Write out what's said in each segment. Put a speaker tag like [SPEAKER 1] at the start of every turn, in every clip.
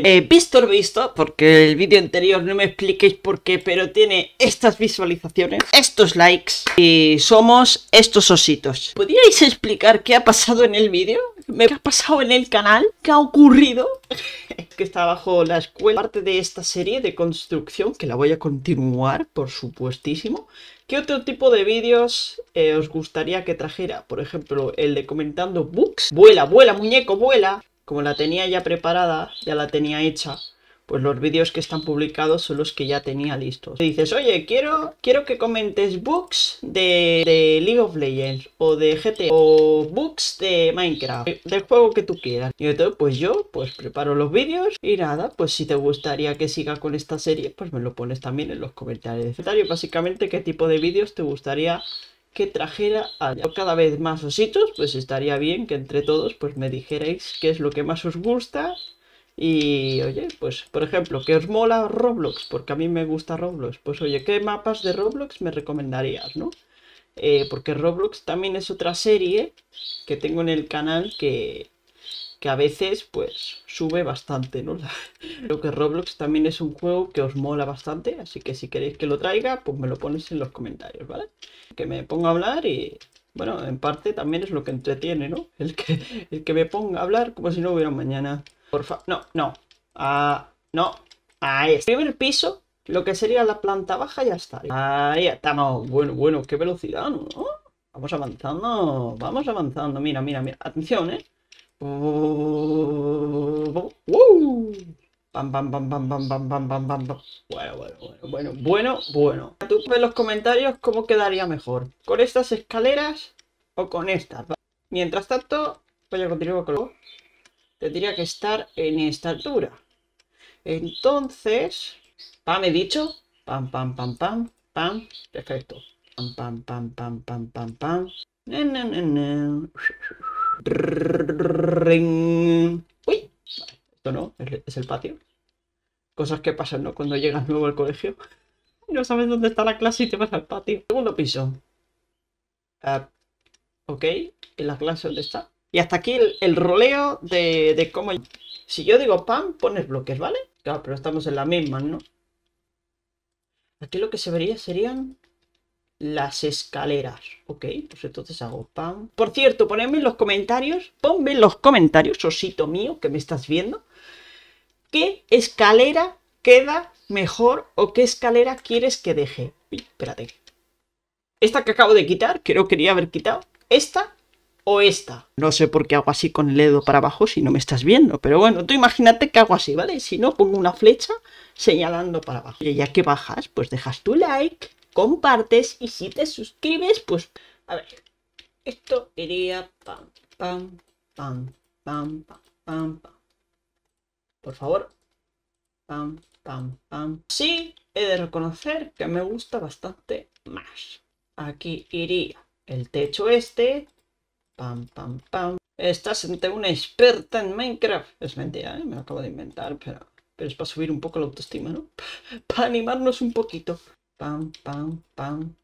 [SPEAKER 1] Eh, visto lo visto, porque el vídeo anterior no me expliquéis por qué, pero tiene estas visualizaciones, estos likes y somos estos ositos. ¿Podríais explicar qué ha pasado en el vídeo? ¿Qué ha pasado en el canal? ¿Qué ha ocurrido? que está bajo la escuela, parte de esta serie de construcción, que la voy a continuar, por supuestísimo. ¿Qué otro tipo de vídeos eh, os gustaría que trajera? Por ejemplo, el de comentando books. Vuela, vuela, muñeco, vuela como la tenía ya preparada, ya la tenía hecha, pues los vídeos que están publicados son los que ya tenía listos. Y dices, oye, quiero, quiero que comentes books de, League of Legends, o de GT, o books de Minecraft, del juego que tú quieras. Y entonces, pues yo, pues preparo los vídeos, y nada, pues si te gustaría que siga con esta serie, pues me lo pones también en los comentarios. Básicamente, qué tipo de vídeos te gustaría que trajera cada vez más ositos, pues estaría bien que entre todos pues me dijerais qué es lo que más os gusta. Y oye, pues por ejemplo, que os mola Roblox, porque a mí me gusta Roblox, pues oye, ¿qué mapas de Roblox me recomendarías, no? Eh, porque Roblox también es otra serie que tengo en el canal que, que a veces pues sube bastante, ¿no? Creo que Roblox también es un juego que os mola bastante, así que si queréis que lo traiga, pues me lo pones en los comentarios, ¿vale? Que me ponga a hablar y, bueno, en parte también es lo que entretiene, ¿no? El que, el que me ponga a hablar como si no hubiera mañana. Por favor, no, no, ah, no, ahí es. Primer piso, lo que sería la planta baja ya está. Ahí estamos, bueno, bueno, qué velocidad, ¿no? Vamos avanzando, vamos avanzando, mira, mira, mira, atención, ¿eh? Bueno, bueno, bueno, bueno, bueno. Tú en los comentarios cómo quedaría mejor. ¿Con estas escaleras o con estas? Mientras tanto, voy a continuar con lo... Tendría que estar en esta altura. Entonces... Pam, he dicho. Pam, pam, pam, pam, pam. Perfecto. Pam, pam, pam, pam, pam, pam, pam. Uy, esto no, es el patio. Cosas que pasan, ¿no? Cuando llegas nuevo al colegio. No sabes dónde está la clase y te vas al patio. Segundo piso. Uh, ok, ¿y la clase dónde está? Y hasta aquí el, roleo de, de, cómo... Si yo digo pam, pones bloques, ¿vale? Claro, pero estamos en la misma, ¿no? Aquí lo que se vería serían las escaleras. Ok, pues entonces hago pam. Por cierto, ponedme en los comentarios, ponme en los comentarios, osito mío, que me estás viendo, qué escalera queda mejor o qué escalera quieres que deje. Uy, espérate. Esta que acabo de quitar, que no quería haber quitado. ¿Esta o esta? No sé por qué hago así con el dedo para abajo si no me estás viendo. Pero bueno, tú imagínate que hago así, ¿vale? Si no, pongo una flecha señalando para abajo. Y ya que bajas, pues dejas tu like compartes y si te suscribes, pues, a ver, esto iría pam, pam, pam, pam, pam, pam, pam. Por favor, pam, pam, pam. Sí, he de reconocer que me gusta bastante más. Aquí iría el techo este, pam, pam, pam. Estás ante una experta en Minecraft. Es mentira, ¿eh? me lo acabo de inventar, pero, pero es para subir un poco la autoestima, ¿no? para animarnos un poquito. Pam, pam, pam.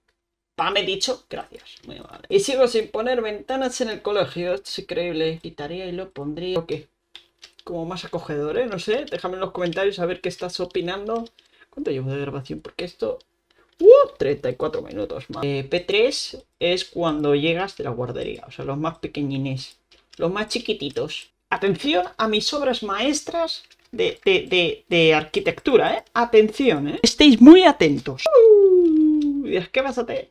[SPEAKER 1] Pam, he dicho. Gracias. Muy amable. Y sigo sin poner ventanas en el colegio. Es increíble. Quitaría y lo pondría. ¿O qué? Como más acogedor, ¿eh? No sé. Déjame en los comentarios a ver qué estás opinando. ¿Cuánto llevo de grabación? Porque esto... ¡Uh! 34 minutos más. Eh, P3 es cuando llegas de la guardería. O sea, los más pequeñines. Los más chiquititos. Atención a mis obras maestras de, de, de, de arquitectura, ¿eh? Atención, ¿eh? Estéis muy atentos. Uh, ¿Qué vas a hacer?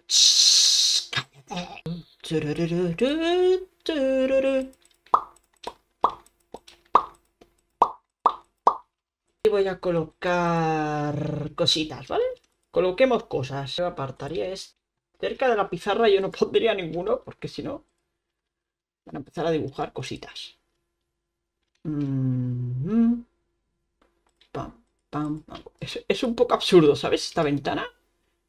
[SPEAKER 1] Y voy a colocar cositas, ¿vale? Coloquemos cosas. Yo apartaría es cerca de la pizarra yo no pondría ninguno porque si no van a empezar a dibujar cositas. Mm es, un poco absurdo, ¿sabes? Esta ventana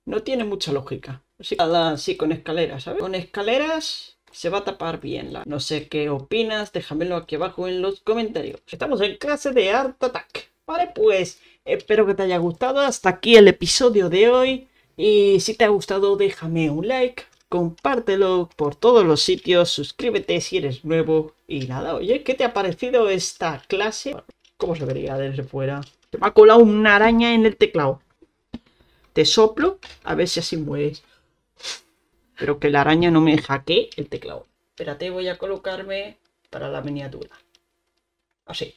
[SPEAKER 1] no tiene mucha lógica. Así, así con escaleras, ¿sabes? Con escaleras se va a tapar bien. La... No sé qué opinas, déjamelo aquí abajo en los comentarios. Estamos en clase de Art Attack. Vale, pues espero que te haya gustado. Hasta aquí el episodio de hoy. Y si te ha gustado, déjame un like, compártelo por todos los sitios, suscríbete si eres nuevo. Y nada, oye, ¿qué te ha parecido esta clase? ¿Cómo se vería desde fuera? Se me ha colado una araña en el teclado. Te soplo a ver si así mueres. Pero que la araña no me hackee el teclado. Espérate, voy a colocarme para la miniatura. Así.